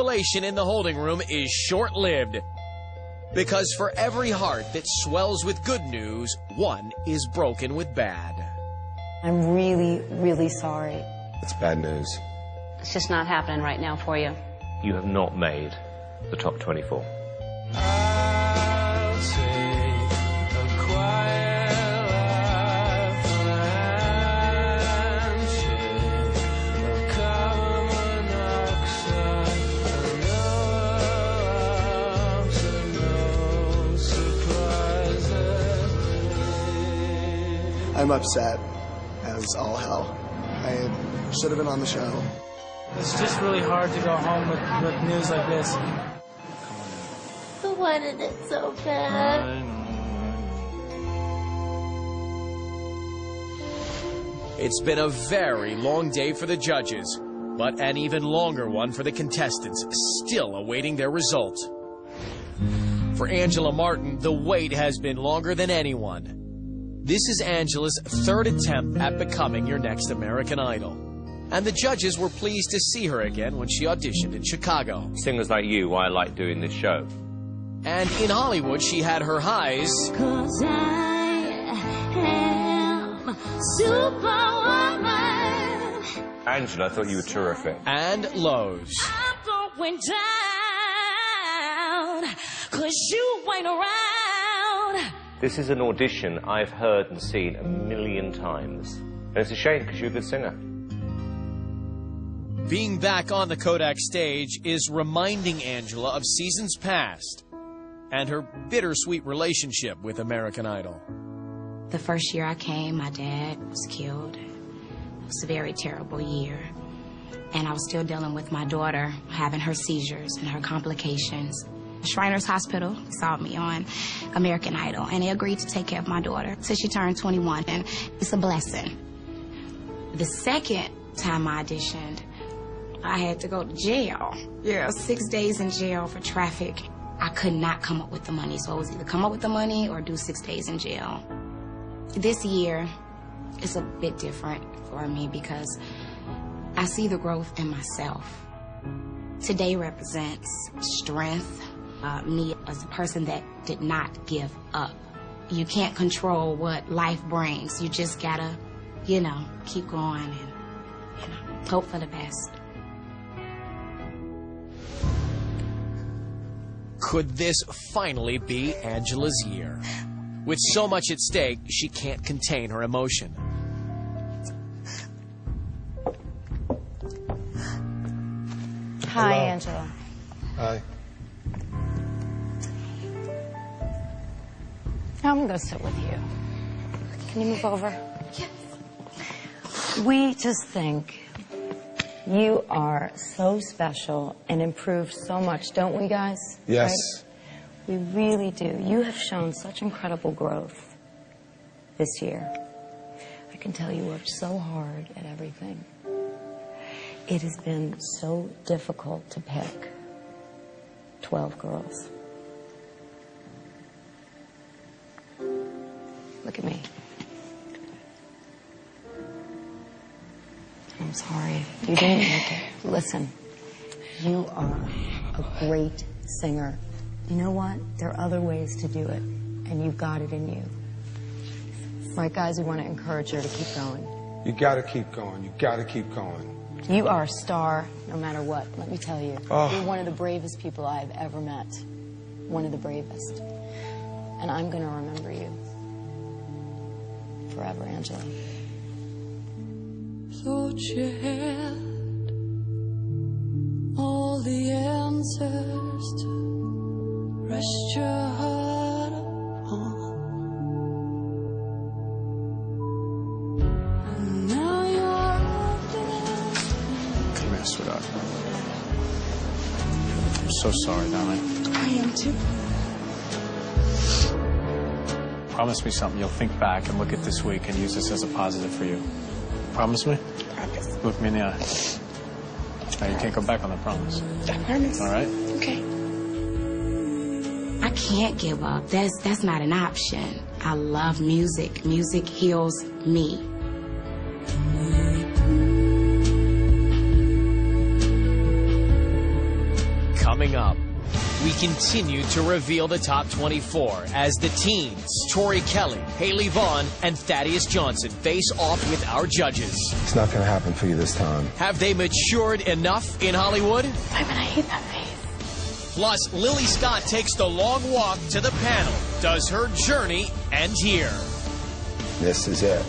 jubilation in the holding room is short lived. Because for every heart that swells with good news, one is broken with bad. I'm really, really sorry. It's bad news. It's just not happening right now for you. You have not made the top 24. I'm upset as all hell. I should have been on the show. It's just really hard to go home with, with news like this. I wanted it so bad. It's been a very long day for the judges, but an even longer one for the contestants, still awaiting their result. For Angela Martin, the wait has been longer than anyone. This is Angela's third attempt at becoming your next American Idol. And the judges were pleased to see her again when she auditioned in Chicago. Singers like you, why I like doing this show. And in Hollywood, she had her highs. Cause I am superwoman. Angela, I thought you were terrific. And lows. I'm going down. Cause you ain't around. This is an audition I've heard and seen a million times. And it's a shame because you're a good singer. Being back on the Kodak stage is reminding Angela of seasons past and her bittersweet relationship with American Idol. The first year I came, my dad was killed. It was a very terrible year. And I was still dealing with my daughter having her seizures and her complications. Shriners Hospital saw me on American Idol, and they agreed to take care of my daughter till she turned 21, and it's a blessing. The second time I auditioned, I had to go to jail. Yeah, six days in jail for traffic. I could not come up with the money, so I was either come up with the money or do six days in jail. This year, it's a bit different for me because I see the growth in myself. Today represents strength, uh, me as a person that did not give up. You can't control what life brings. You just gotta, you know, keep going and, you know, hope for the best. Could this finally be Angela's year? With so much at stake, she can't contain her emotion. Hi, Hello. Angela. Hi. I'm gonna sit with you. Can you move over? Yes. We just think you are so special and improved so much, don't we, guys? Yes. Right? We really do. You have shown such incredible growth this year. I can tell you worked so hard at everything. It has been so difficult to pick 12 girls. Look at me. I'm sorry. You didn't make it. Listen, you are a great singer. You know what? There are other ways to do it, and you've got it in you. Right, guys, we want to encourage her to keep going. You gotta keep going. You gotta keep going. You are a star no matter what, let me tell you. Oh. You're one of the bravest people I've ever met. One of the bravest. And I'm going to remember you forever, Angela. Put your head all the answers to rest your heart upon. And now you're Come here, sweetheart. I'm so sorry, darling. I am too. Promise me something. You'll think back and look at this week and use this as a positive for you. Promise me? Promise. Look me in the eye. Now, you can't go back on that promise. I promise. All right? Okay. I can't give up. That's that's not an option. I love music. Music heals me. Coming up, we continue to reveal the top 24 as the teens, Tori Kelly, Haeley Vaughn, and Thaddeus Johnson face off with our judges. It's not going to happen for you this time. Have they matured enough in Hollywood? I mean, I hate that face. Plus, Lily Scott takes the long walk to the panel. Does her journey end here? This is it.